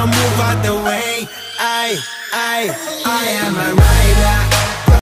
so move out the way. I, I, I am a rider.